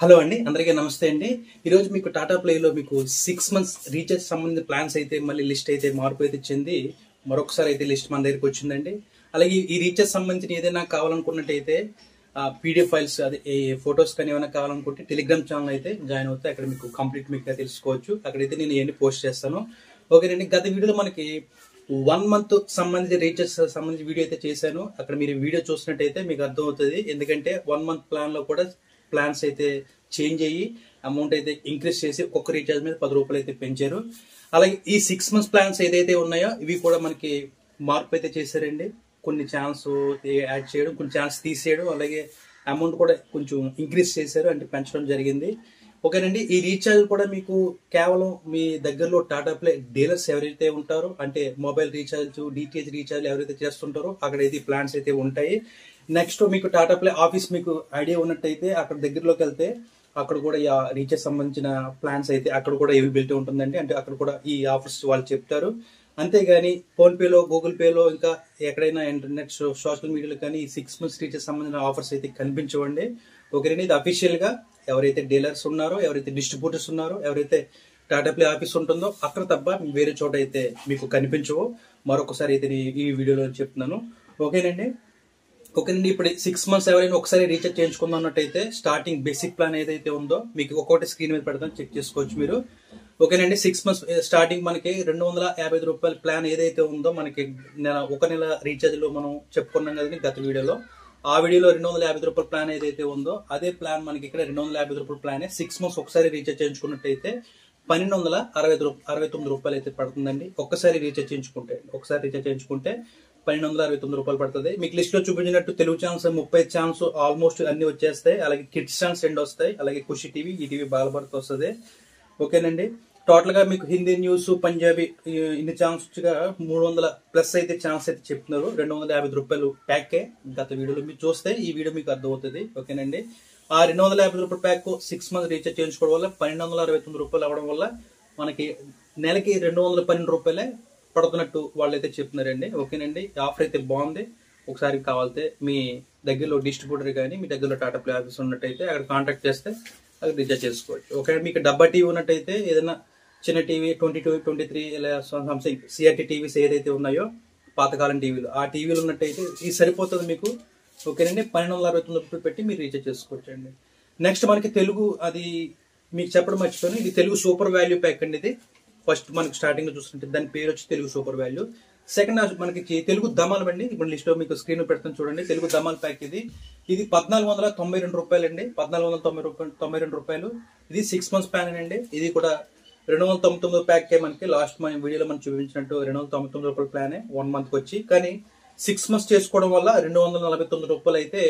Hello అండి అందరికీ నమస్తే అండి. ఈరోజు మీకు టాటా ప్లేలో మీకు సిక్స్ మంత్స్ రీఛార్జ్ సంబంధించిన ప్లాన్స్ అయితే మళ్ళీ లిస్ట్ అయితే మార్పు అయితే చెంది మరొకసారి అయితే లిస్ట్ మన దగ్గరికి వచ్చిందండి. అలాగే ఈ రీఛార్జ్ సంబంధించిన ఏదైనా కావాలనుకున్నట్టయితే పీడిఎఫ్ ఫైల్స్ అదే ఏ ఫొటోస్ కానీ ఏమైనా కావాలనుకుంటే టెలిగ్రామ్ ఛానల్ అయితే జాయిన్ అవుతే అక్కడ మీకు కంప్లీట్ మీకు తెలుసుకోవచ్చు. అక్కడైతే నేను ఇవన్నీ పోస్ట్ చేస్తాను. ఓకేనండి గత వీడియోలో మనకి వన్ మంత్ సంబంధించి రీఛార్జ్ సంబంధించి వీడియో అయితే చేశాను. అక్కడ మీరు వీడియో చూసినట్టయితే మీకు అర్థం అవుతుంది ఎందుకంటే వన్ మంత్ ప్లాన్లో కూడా ప్లాన్స్ అయితే చేంజ్ అయ్యి అమౌంట్ అయితే ఇంక్రీజ్ చేసి ఒక్కొక్క రీఛార్జ్ మీద పది రూపాయలు అయితే పెంచారు. అలాగే ఈ సిక్స్ మంత్స్ ప్లాన్స్ ఏదైతే ఉన్నాయో ఇవి కూడా మనకి మార్పు అయితే చేశారండి. కొన్ని ఛాన్స్ యాడ్ చేయడం కొన్ని ఛాన్స్ తీసేయడం అలాగే అమౌంట్ కూడా కొంచెం ఇంక్రీజ్ చేశారు అంటే పెంచడం జరిగింది. ఓకేనండి ఈ రీఛార్జ్ కూడా మీకు కేవలం మీ దగ్గరలో టాటా ప్లే డీలర్స్ ఎవరైతే ఉంటారో అంటే మొబైల్ రీఛార్జ్ డిటిహెచ్ రీఛార్జ్ ఎవరైతే చేస్తుంటారో అక్కడైతే ప్లాన్స్ అయితే ఉంటాయి. నెక్స్ట్ మీకు టాటా ప్లే ఆఫీస్ మీకు ఐడియా ఉన్నట్టయితే అక్కడ దగ్గరలోకి వెళ్తే అక్కడ కూడా ఈ రీఛార్జ్ సంబంధించిన ప్లాన్స్ అయితే అక్కడ కూడా అవైలబిలిటీ ఉంటుందండి. అంటే అక్కడ కూడా ఈ ఆఫర్స్ వాళ్ళు చెప్తారు. అంతేగాని ఫోన్పేలో గూగుల్ పేలో ఇంకా ఎక్కడైనా ఇంటర్నెట్ సోషల్ మీడియాలో కానీ ఈ సిక్స్ మంత్స్ రీఛార్జ్ సంబంధించిన ఆఫర్స్ అయితే కనిపించవండి. ఒకరిని ఇది అఫీషియల్గా ఎవరైతే డీలర్స్ ఉన్నారో ఎవరైతే డిస్ట్రిబ్యూటర్స్ ఉన్నారో ఎవరైతే టాటా ప్లే ఆఫీస్ ఉంటుందో అక్కడ తప్ప వేరే చోట అయితే మీకు కనిపించవు. మరొకసారి అయితే ఈ వీడియోలో చెప్తున్నాను. ఓకేనండి? ఓకేనండి ఇప్పుడు సిక్స్ మంత్స్ ఎవరైనా ఒకసారి రీఛార్జ్ చేయించుకుందాం అన్నట్టయితే స్టార్టింగ్ బేసిక్ ప్లాన్ ఏదైతే ఉందో మీకు ఒక్కొక్కటి స్క్రీన్ మీద పెడతాను చెక్ చేసుకోవచ్చు మీరు. ఓకేనండి సిక్స్ మంత్స్ స్టార్టింగ్ మనకి రెండు వందల యాభై ఐదు రూపాయల ప్లాన్ ఏదైతే ఉందో మనకి నెల ఒక నెల రీఛార్జ్లో మనం చెప్పుకున్నాం కదండి గత వీడియోలో. ఆ వీడియోలో రెండు వందల యాభై రూపాయల ప్లాన్ ఏదైతే ఉందో అదే ప్లాన్ మనకి ఇక్కడ రెండు వందల యాభై రూపాయల ప్లాన్ సిక్స్ మంత్స్ ఒకసారి రీఛార్జ్ చేయించుకున్నట్టయితే పన్నెండు వందల అరవై అరవై తొమ్మిది రూపాయలు అయితే పడుతుందండి. ఒక్కసారి రీఛార్జ్ చేయించుకుంటే ఒకసారి రీఛార్జ్ చేయించుకుంటే పన్నెండు వందల అరవై తొమ్మిది రూపాయలు పడుతుంది. మీకు లిస్ట్లో చూపించినట్టు తెలుగు ఛానల్స్ ముప్పై ఛానల్స్ ఆల్మోస్ట్ అన్ని వచ్చేస్తాయి. అలాగే కిడ్స్ ఛానల్స్ రెండు వస్తాయి. అలాగే Khushi TV E TV Bal Bharat వస్తుంది. ఓకేనండి? టోటల్గా మీకు హిందీ న్యూస్ పంజాబీ ఇన్ని ఛానల్స్గా మూడు వందల ప్లస్ అయితే ఛానల్స్ అయితే చెప్తున్నారు. రెండు వందల యాభై రూపాయలు ప్యాకే గత వీడియోలో మీరు చూస్తే ఈ వీడియో మీకు అర్థమవుతుంది. ఓకేనండి? ఆ రెండు వందల యాభై రూపాయల ప్యాక్ సిక్స్ మంత్స్ రీఛార్జ్ చేయించుకోవడం వల్ల పన్నెండు వందల అరవై తొమ్మిది రూపాయలు అవ్వడం వల్ల మనకి నెలకి రెండు వందల పన్నెండు రూపాయలే పడుతున్నట్టు వాళ్ళైతే చెప్తున్నారండి. ఓకేనండి? ఆఫర్ అయితే బాగుంది. ఒకసారి కావాలితే మీ దగ్గరలో డిస్ట్రిబ్యూటర్ కానీ మీ దగ్గరలో టాటా ప్లే ఆఫీస్ ఉన్నట్టయితే అక్కడ కాంటాక్ట్ చేస్తే అక్కడ రీఛార్జ్ చేసుకోవచ్చు. ఓకే మీకు డబ్బా టీవీ ఉన్నట్టయితే ఏదైనా చిన్న TV twenty two twenty three ఇలా సంథింగ్ సిఆర్టీ టీవీస్ ఏదైతే ఉన్నాయో పాతకాలం టీవీలు ఆ టీవీలు ఉన్నట్టయితే ఇది సరిపోతుంది మీకు. ఓకేనండి? పన్నెండు వందల అరవై తొమ్మిది రూపాయలు పెట్టి మీరు రీఛార్జ్ చేసుకోవచ్చు అండి నెక్స్ట్ మనకి తెలుగు అది మీకు చెప్పడం మర్చిపోయాను. ఇది తెలుగు సూపర్ వాల్యూ ప్యాక్ అండి ఇది. ఫస్ట్ మనకి స్టార్టింగ్లో చూస్తుంటే దాని పేరు వచ్చి తెలుగు సూపర్ వాల్యూ. సెకండ్ మనకి తెలుగు దమాలు అండి. ఇప్పుడు లిస్ట్లో మీకు స్క్రీన్ పెడతాను చూడండి. తెలుగు దమాల్ ప్యాక్ ఇది. ఇది పద్నాలుగు వందల తొంభై రెండు రూపాయలు అండి పద్నాలుగు వందల తొంభై రూపాయలు తొంభై రెండు రూపాయలు. ఇది సిక్స్ మంత్స్ ప్లాన్ అండి. ఇది కూడా రెండు వందల తొంభై తొమ్మిది ప్యాక్ మనకి. లాస్ట్ మన వీడియోలో మనం చూపించినట్టు రెండు వందల తొంభై తొమ్మిది రూపాయల ప్లానే వన్ మంత్ వచ్చి. కానీ సిక్స్ మంత్స్ చేసుకోవడం వల్ల రెండు వందల నలభై తొమ్మిది రూపాయలు అయితే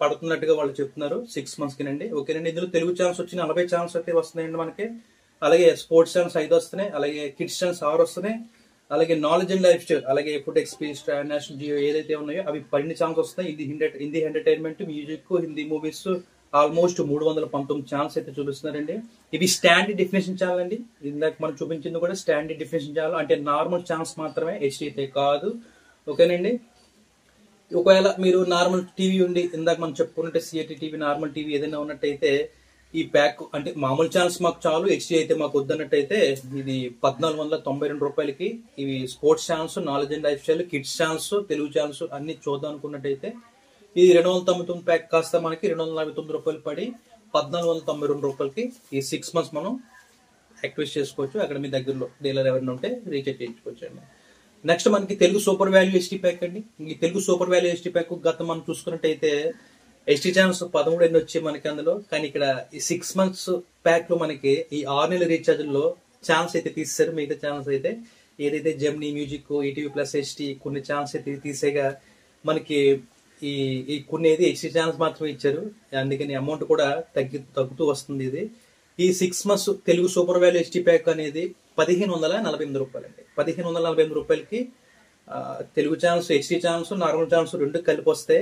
పడుతున్నట్టుగా వాళ్ళు చెప్తున్నారు. సిక్స్ మంత్స్కి అండి ఓకేనండి. ఇందులో తెలుగు ఛానల్స్ వచ్చి నలభై ఛానల్స్ అయితే వస్తున్నాయండి మనకి. అలాగే స్పోర్ట్స్ ఛానల్స్ ఐదు వస్తున్నాయి అలాగే కిడ్స్ ఛానల్స్ ఆరు వస్తున్నాయి అలాగే నాలెడ్జ్ అండ్ లైఫ్ స్టైల్ అలాగే ఫుడ్ ఎక్స్పీరియన్స్ నేషనల్ జియో ఏదైతే ఉన్నాయో అవి పన్నెండు ఛానల్స్ వస్తాయి ఇది Hindi Hindi entertainment music Hindi movies almost మూడు వందల పంతొమ్మిది ఛానల్స్ అయితే చూపిస్తున్నారండి. ఇవి స్టాండర్డ్ డెఫినేషన్ ఛానల్ అండి. ఇందాక మనం చూపించింది కూడా స్టాండర్డ్ డెఫినేషన్ ఛానల్ అంటే నార్మల్ ఛానల్స్ మాత్రమే హెచ్డి అయితే కాదు. ఓకేనండి? ఒకవేళ మీరు నార్మల్ టీవీ ఉండి ఇందాక మనం చెప్పుకున్నట్టే సిఐటి టీవీ నార్మల్ టీవీ ఏదైనా ఉన్నట్టయితే ఈ ప్యాక్ అంటే మామూలు ఛానల్స్ మాకు చాలు హెచ్డి అయితే మాకు వద్దన్నట్టయితే ఇది పద్నాలుగు వందల తొంభై రెండు రూపాయలకి ఇవి sports channels knowledge and lifestyle kids channels Telugu channels అన్ని చూద్దాం అనుకున్నట్టయితే ఇది రెండు వందల తొంభై తొమ్మిది ప్యాక్ కాస్త మనకి రెండు వందల నలభై తొమ్మిది రూపాయలు పడి పద్నాలుగు వందల తొంభై రెండు రూపాయలకి ఈ సిక్స్ మంత్స్ మనం యాక్టివేట్ చేసుకోవచ్చు. అక్కడ మీ దగ్గరలో డీలర్ ఎవరైనా ఉంటే రీఛార్జ్ చేయించుకోవచ్చు అండి నెక్స్ట్ మనకి Telugu super value SD pack అండి. ఈ Telugu super value SD pack గత మనం చూసుకున్నట్టయితే ఎస్టీ ఛానల్స్ పదమూడు ఎన్ని వచ్చి మనకి అందులో? కానీ ఇక్కడ ఈ సిక్స్ మంత్స్ ప్యాక్లో మనకి ఈ ఆరు నెలల రీఛార్జ్లో ఛాన్స్ అయితే తీసేశారు. మిగతా ఛానల్స్ అయితే ఏదైతే Gemini music ETV plus SD కొన్ని ఛాన్స్ అయితే తీసేగా మనకి ఈ ఈ కొన్ని అయితే ఎస్టీ ఛానల్స్ మాత్రమే ఇచ్చారు. అందుకని అమౌంట్ కూడా తగ్గి తగ్గుతూ వస్తుంది ఇది. ఈ six months Telugu super value SD pack అనేది పదిహేను వందల నలభై ఎనిమిది రూపాయలు అండి పదిహేను వందల నలభై ఎనిమిది రూపాయలకి Telugu channels SD channels normal channels రెండు కలిపి వస్తే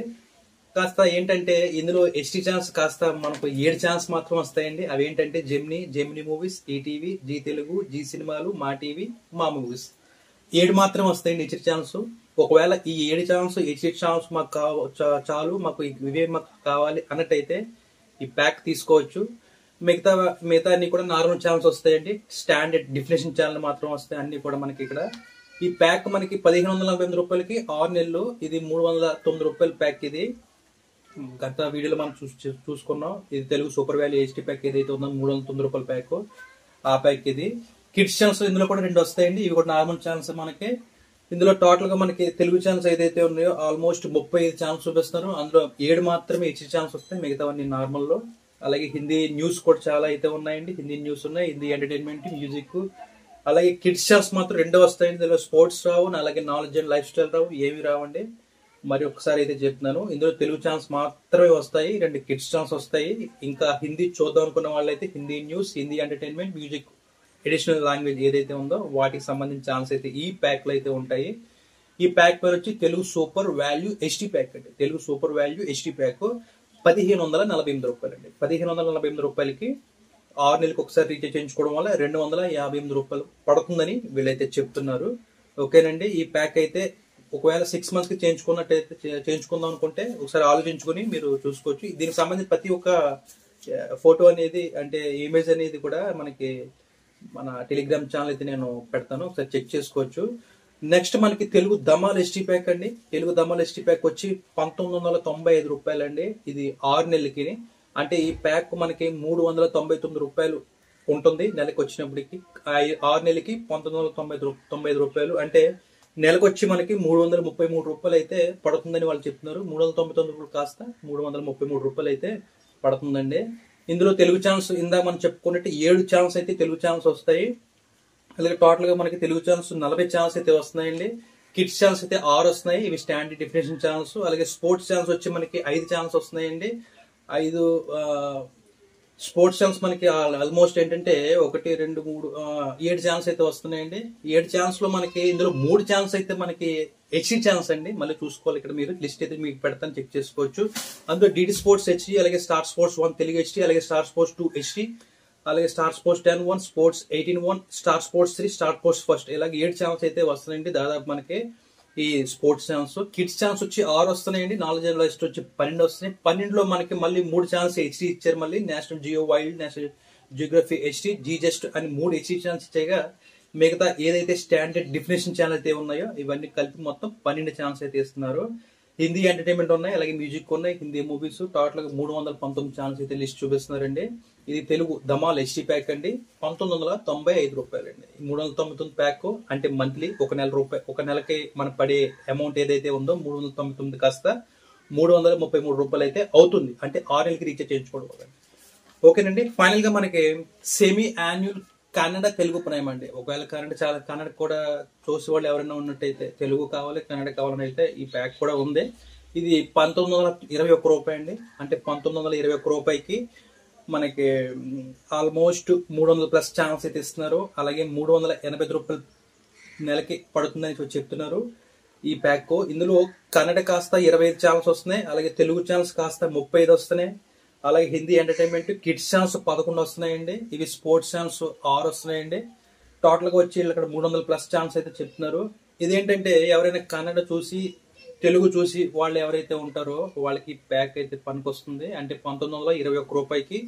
కాస్త ఏంటంటే ఇందులో ఎస్టీ ఛాన్స్ కాస్త మనకు ఏడు ఛాన్స్ మాత్రం వస్తాయండి. అవి ఏంటంటే Gemini Gemini movies ETV Zee Telugu Zee సినిమాలు మా టీవీ మా మూవీస్ ఏడు మాత్రం వస్తాయండి హెచ్డి ఛాన్స్ ఒకవేళ ఈ ఏడు ఛాన్స్ హెచ్డి ఛాన్స్ మాకు కావ చాలు మాకు ఇవే మాకు కావాలి అన్నట్టయితే ఈ ప్యాక్ తీసుకోవచ్చు. మిగతా మిగతా అన్ని కూడా నార్మల్ ఛానల్స్ వస్తాయండి. స్టాండర్డ్ డిఫినేషన్ ఛానల్ మాత్రం వస్తాయి. అన్ని కూడా మనకి ఇక్కడ. ఈ ప్యాక్ మనకి పదిహేను వందల నలభై ఎనిమిది రూపాయలకి ఆరు నెలలు. ఇది మూడు వందల తొమ్మిది రూపాయల ప్యాక్ ఇది. గత వీడియోలో మనం చూ చూసుకున్నాం. ఇది Telugu super value HD pack ఏదైతే ఉందో మూడు వందల తొమ్మిది రూపాయల ప్యాక్. ఆ ప్యాక్ ఇది. కిడ్స్ ఛానల్స్ ఇందులో కూడా రెండు వస్తాయండి. ఇవి కూడా నార్మల్ ఛానల్స్ మనకి. ఇందులో టోటల్గా మనకి తెలుగు ఛానల్స్ ఏదైతే ఉన్నాయో ఆల్మోస్ట్ ముప్పై ఐదు ఛానల్స్ చూపిస్తున్నారు. అందులో ఏడు మాత్రమే హెచ్డి ఛానల్స్ వస్తాయి. మిగతావన్నీ నార్మల్లో అలాగే హిందీ న్యూస్ కూడా చాలా అయితే ఉన్నాయండి. హిందీ న్యూస్ ఉన్నాయి. Hindi entertainment music. అలాగే కిడ్స్ ఛానల్స్ మాత్రం రెండో వస్తాయండి. ఇందులో స్పోర్ట్స్ రావు. అలాగే నాలెడ్జ్ అండ్ లైఫ్ స్టైల్ రావు. ఏమి రావండి. మరి ఒకసారి అయితే చెప్తున్నాను. ఇందులో తెలుగు ఛాన్స్ మాత్రమే వస్తాయి. రెండు కిడ్స్ ఛాన్స్ వస్తాయి. ఇంకా హిందీ చూద్దాం అనుకున్న వాళ్ళైతే Hindi news Hindi entertainment music additional language ఏదైతే ఉందో వాటికి సంబంధించిన ఛాన్స్ అయితే ఈ ప్యాక్లో అయితే ఉంటాయి. ఈ ప్యాక్ పేరు వచ్చి Telugu super value HD pack అండి. Telugu super value HD pack పదిహేను వందల నలభై ఎనిమిది రూపాయలు అండి పదిహేను వందల నలభై ఎనిమిది రూపాయలకి ఆరు నెలలకు ఒకసారి రీఛార్జ్ చేయించుకోవడం వల్ల రెండు వందల యాభై ఎనిమిది రూపాయలు పడుతుందని వీళ్ళైతే చెప్తున్నారు. ఓకేనండి. ఈ ప్యాక్ అయితే ఒకవేళ సిక్స్ మంత్స్కి చేయించుకున్నట్టయితే చేయించుకుందాం అనుకుంటే ఒకసారి ఆలోచించుకొని మీరు చూసుకోవచ్చు. దీనికి సంబంధించి ప్రతి ఒక్క ఫోటో అనేది అంటే ఇమేజ్ అనేది కూడా మనకి మన టెలిగ్రామ్ ఛానల్ అయితే నేను పెడతాను. ఒకసారి చెక్ చేసుకోవచ్చు. నెక్స్ట్ మనకి తెలుగు దమాల్ ఎస్టీ ప్యాక్ అండి. తెలుగు దమాల్ ఎస్టీ ప్యాక్ వచ్చి పంతొమ్మిది వందల తొంభై ఐదు రూపాయలండి. ఇది ఆరు నెలలకి. అంటే ఈ ప్యాక్ మనకి మూడు వందల తొంభై తొమ్మిది రూపాయలు ఉంటుంది నెలకి వచ్చినప్పటికి ఆరు నెలలకి పంతొమ్మిది వందల తొంభై తొంభై ఐదు రూపాయలు. అంటే నెలకొచ్చి మనకి మూడు వందల ముప్పై మూడు రూపాయలు అయితే పడుతుందని వాళ్ళు చెప్తున్నారు. మూడు వందల తొంభై తొమ్మిది రూపాయలు కాస్త మూడు వందల ముప్పై మూడు రూపాయలు అయితే పడుతుందండి. ఇందులో తెలుగు ఛానల్స్ ఇందా మనం చెప్పుకున్నట్టు ఏడు ఛానల్స్ అయితే తెలుగు ఛానల్స్ వస్తాయి. అలాగే టోటల్గా మనకి తెలుగు ఛానల్స్ నలభై ఛానల్స్ అయితే వస్తున్నాయండి. కిడ్స్ ఛానల్స్ అయితే ఆరు వస్తున్నాయి. ఇవి స్టాండర్డ్ డిఫినేషన్ ఛానల్స్ అలాగే స్పోర్ట్స్ ఛానల్స్ వచ్చి మనకి ఐదు ఛానల్స్ వస్తున్నాయండి. ఐదు స్పోర్ట్స్ ఛాన్స్ మనకి ఆల్మోస్ట్ ఏంటంటే ఒకటి రెండు మూడు ఏడు ఛాన్స్ అయితే వస్తున్నాయండి. ఏడు ఛాన్స్లో మనకి ఇందులో మూడు ఛాన్స్ అయితే మనకి హెచ్ఈ ఛాన్స్ అండి. మళ్ళీ చూసుకోవాలి ఇక్కడ మీరు. లిస్ట్ అయితే మీకు పెడతాను చెక్ చేసుకోవచ్చు. అందులో డిడి స్పోర్ట్స్ హెచ్ఈ అలాగే star sports one Telugu HD అలాగే స్టార్ స్పోర్ట్స్ టూ హెచ్టీ అలాగే star sports ten one sports eighteen one star sports three star sports first ఇలాగే ఏడు ఛాన్స్ అయితే వస్తున్నాయండి. దాదాపు మనకి ఈ స్పోర్ట్స్ ఛానల్స్ కిడ్స్ ఛానల్స్ వచ్చి ఆరు వస్తున్నాయండి నాలుగు అండ్ వచ్చి పన్నెండు వస్తున్నాయి. పన్నెండులో మనకి మళ్ళీ మూడు ఛానల్స్ హెచ్డీ ఇచ్చారు మళ్ళీ. National geo wild national geography HD G just అని మూడు హెచ్డీ ఛానల్స్ ఇచ్చాయిగా. మిగతా ఏదైతే స్టాండర్డ్ డిఫినేషన్ ఛానల్ అయితే ఉన్నాయో ఇవన్నీ కలిపి మొత్తం పన్నెండు ఛానల్స్ అయితే ఇస్తున్నారు. హిందీ ఎంటర్టైన్మెంట్ ఉన్నాయి అలాగే మ్యూజిక్ ఉన్నాయి హిందీ మూవీస్. టోటల్గా మూడు వందల పంతొమ్మిది ఛానల్స్ అయితే లిస్ట్ చూపిస్తున్నారండి. ఇది తెలుగు ధమాల్ ఎస్టీ ప్యాక్ అండి. పంతొమ్మిది వందల తొంభై ఐదు రూపాయలు అండి మూడు వందల తొంభై తొమ్మిది ప్యాక్ అంటే మంత్లీ ఒక నెల రూపాయ ఒక నెలకి మనకు పడే అమౌంట్ ఏదైతే ఉందో మూడు వందల తొంభై తొమ్మిది కాస్త మూడు వందల ముప్పై మూడు రూపాయలు అయితే అవుతుంది. అంటే ఆరు నెలకి రీఛార్జ్ చేయించుకోవడం ఓకేనండి. ఫైనల్గా మనకి semi annual Kannada Telugu prime అండి. ఒకవేళ కన్నడ చాలా కన్నడ కూడా చూసే వాళ్ళు ఎవరైనా ఉన్నట్టయితే తెలుగు కావాలి కన్నడ కావాలని అయితే ఈ ప్యాక్ కూడా ఉంది. ఇది పంతొమ్మిది వందల ఇరవై ఒక్క రూపాయి అండి. అంటే పంతొమ్మిది వందల ఇరవై ఒక్క రూపాయికి మనకి ఆల్మోస్ట్ మూడు వందల ప్లస్ ఛానల్స్ అయితే ఇస్తున్నారు. అలాగే మూడు వందల ఎనభై రూపాయలు నెలకి పడుతుందని చెప్తున్నారు ఈ ప్యాక్ ఇందులో కన్నడ కాస్త ఇరవై ఐదు ఛానల్స్ వస్తున్నాయి. అలాగే తెలుగు ఛానల్స్ కాస్త ముప్పై ఐదు వస్తున్నాయి. అలాగే హిందీ ఎంటర్టైన్మెంట్ కిడ్స్ ఛానల్స్ పదకొండు వస్తున్నాయండి. ఇవి స్పోర్ట్స్ ఛానల్స్ ఆరు వస్తున్నాయండి. టోటల్గా వచ్చి ఇక్కడ మూడు వందల ప్లస్ ఛానల్స్ అయితే చెప్తున్నారు. ఇదేంటంటే ఎవరైనా కన్నడ చూసి తెలుగు చూసి వాళ్ళు ఎవరైతే ఉంటారో వాళ్ళకి ప్యాక్ అయితే పనికొస్తుంది. అంటే పంతొమ్మిది వందల ఇరవై ఒక్క రూపాయికి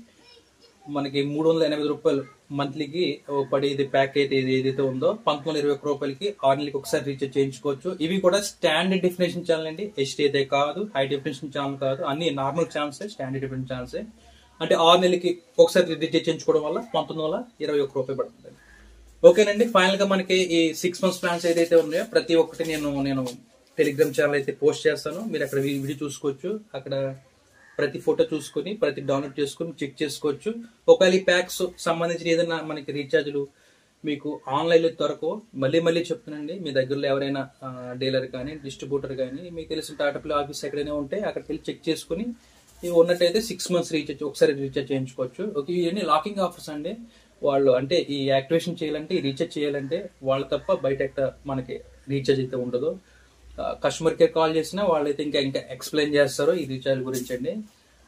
మనకి మూడు వందల ఎనభై రూపాయలు మంత్లీకి పడేది ప్యాక్ అయితే ఇది ఏదైతే ఉందో పంతొమ్మిది ఇరవై ఒక్క రూపాయలకి ఆరు నెలలకి ఒకసారి రీఛార్జ్ చేయించుకోవచ్చు. ఇవి కూడా స్టాండర్డ్ డిఫినేషన్ ఛానల్ అండి. హెచ్డి అయితే కాదు హై డెఫినేషన్ ఛానల్ కాదు అన్ని normal channels standard definition channels. అంటే ఆరు నెలలకి ఒకసారి రీఛార్జ్ చేయించుకోవడం వల్ల పంతొమ్మిది వందల ఇరవై ఒక్క రూపాయలు పడుతుంది. ఓకేనండి ఫైనల్గా మనకి ఈ సిక్స్ మంత్స్ ప్లాన్స్ ఏదైతే ఉన్నాయో ప్రతి ఒక్కటి నేను నేను టెలిగ్రామ్ ఛానల్ అయితే పోస్ట్ చేస్తాను. మీరు అక్కడ వీడియో చూసుకోవచ్చు. అక్కడ ప్రతి ఫోటో చూసుకొని ప్రతి డౌన్లోడ్ చేసుకొని చెక్ చేసుకోవచ్చు. ఒకవేళ ఈ ప్యాక్స్ సంబంధించిన ఏదైనా మనకి రీఛార్జ్లు మీకు ఆన్లైన్లో దొరకవు మళ్ళీ మళ్ళీ చెప్తున్నానండి. మీ దగ్గరలో ఎవరైనా డీలర్ కానీ డిస్ట్రిబ్యూటర్ కానీ మీకు తెలిసిన టాటాప్లే ఆఫీస్ ఎక్కడైనా ఉంటే అక్కడికి వెళ్ళి చెక్ చేసుకుని ఇవి ఉన్నట్టయితే సిక్స్ మంత్స్ రీఛార్జ్ ఒకసారి రీఛార్జ్ చేయించుకోవచ్చు. ఓకే ఇవన్నీ లాకింగ్ ఆఫర్స్ అండి. వాళ్ళు అంటే ఈ యాక్టివేషన్ చేయాలంటే ఈ రీఛార్జ్ చేయాలంటే వాళ్ళు తప్ప బయట మనకి రీఛార్జ్ అయితే ఉండదు. కస్టమర్ కేర్ కాల్ చేసినా వాళ్ళైతే ఇంకా ఇంకా ఎక్స్ప్లెయిన్ చేస్తారు ఈ రీఛార్జ్ గురించి అండి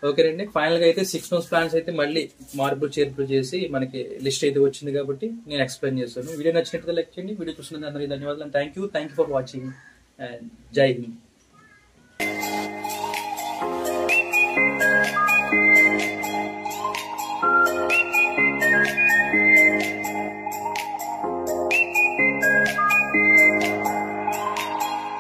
ఓకేనండి ఫైనల్గా అయితే సిక్స్ మంత్స్ ప్లాన్స్ అయితే మళ్ళీ మార్పులు చేర్పులు చేసి మనకి లిస్ట్ అయితే వచ్చింది కాబట్టి నేను ఎక్స్ప్లెయిన్ చేస్తాను. వీడియో నచ్చినట్టు లైక్ చేయండి. వీడియో చూసినందుకు అందరికీ ధన్యవాదాలు. Thank you thank you for watching. And జై హింద్.